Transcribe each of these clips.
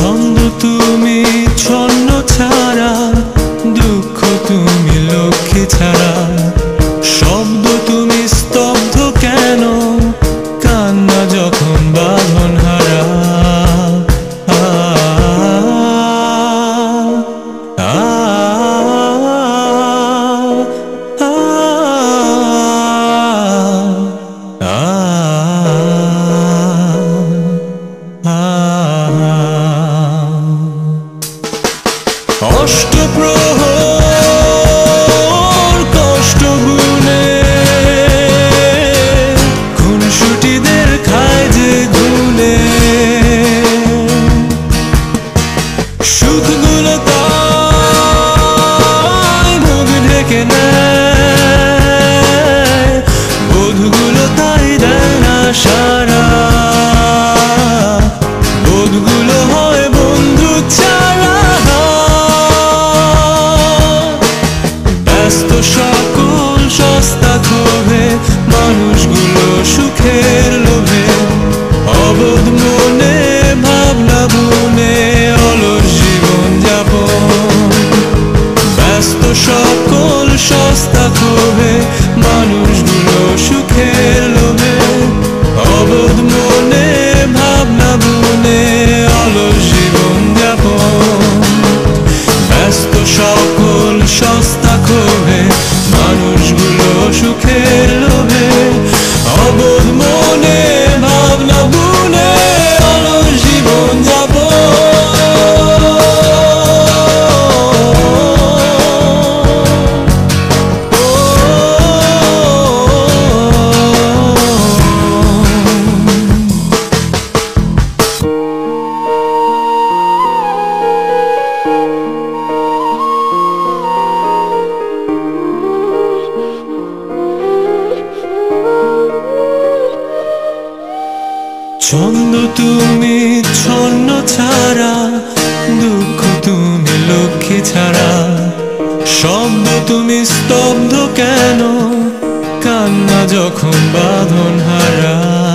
ছন্দ তুমি ছন্ন ছাড়া অষ্টপ্রহর ছন্দ তুমি, ছন্ন ছাড়া, দুঃখ তুমি, লক্ষ্মী ছাড়া। শব্দ তুমি স্তব্ধ কেন? কান্না যখন বাঁধন হারা।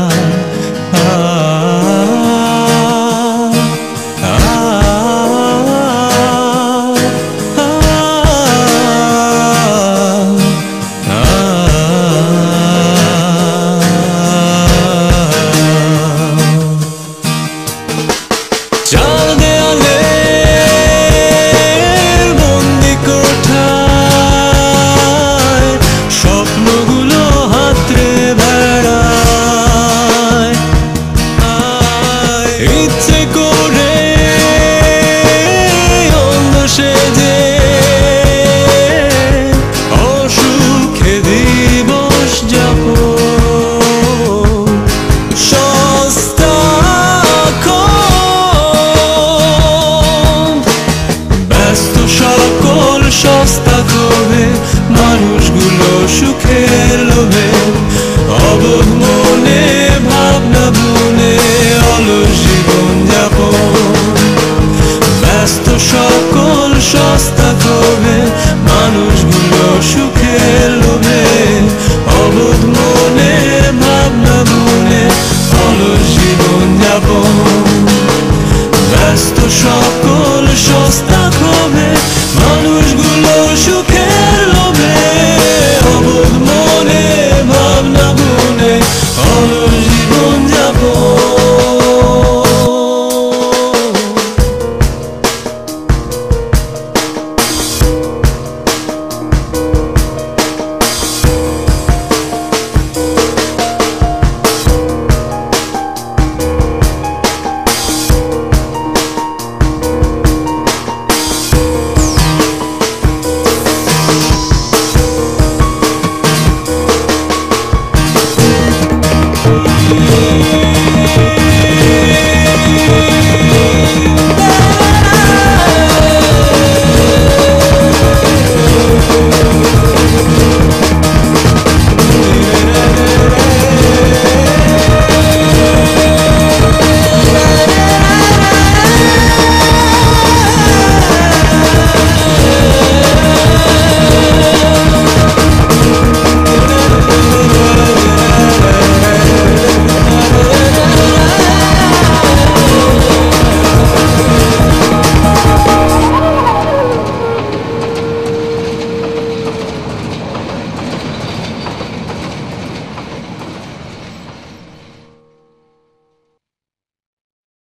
you